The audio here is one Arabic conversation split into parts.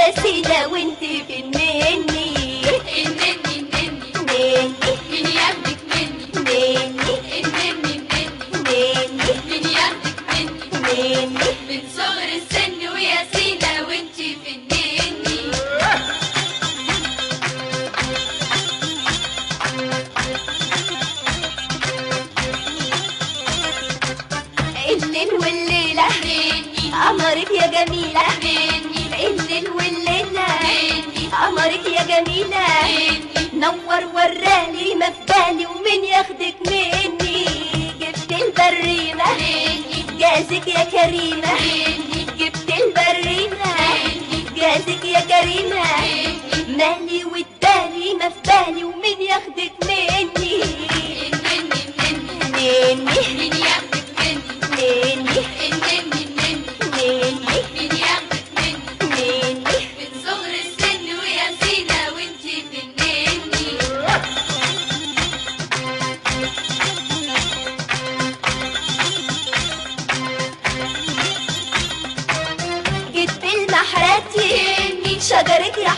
يا سيدة وانت فين مني النني النني مني مين ياخدك مني مني النني النني مني مين ياخدك مني مني من صغر السن ويا سيدة وانتي في النني الليل والليلة قمرك يا جميلة. والليلة قمرك يا جميلة. نور وراني ما في بالي ومين ياخدك مني. جبت البريمة. نني جازك يا كريمة. جبت البريمة. جازك يا كريمة. مالي وادالي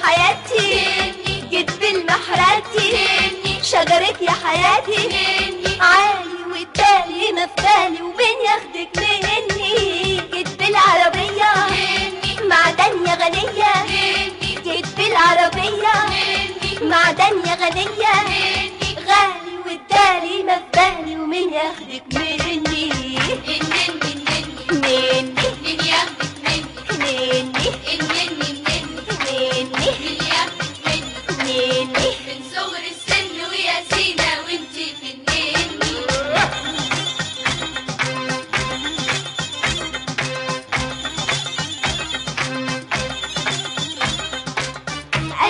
حياتي. جيت بالمحراتي. شجرك يا حياتي. عالي والتالي ما في بالي ومين ياخدك مني؟ جيت بالعربية. معدن يا غنية. جيت بالعربية. معدن يا غنية. غالي والتالي ما في بالي ومين ياخدك مني؟ النني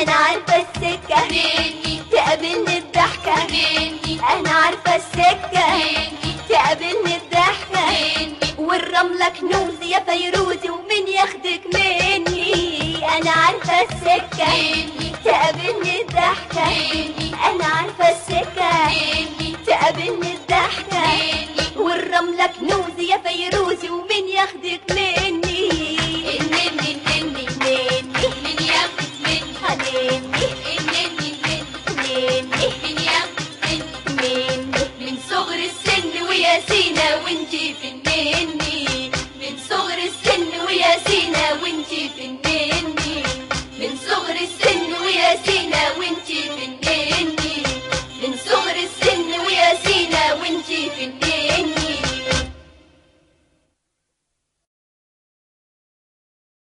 أنا عارفة السكة. نني تقابلني الضحكة. نني أنا عارفة السكة. نني تقابلني الضحكة. نني والرملة كنوز يا فيروزي ومين ياخدك مني؟ أنا عارفة السكة. نني تقابلني الضحكة. نني أنا عارفة السكة. نني تقابلني الضحكة. والرملة كنوز يا فيروزي ومين ياخدك مني؟ سينا وانتي من صغر السن ويا سينا وانتي فنني من صغر السن ويا سينا وانتي من صغر السن ويا سينا وانتي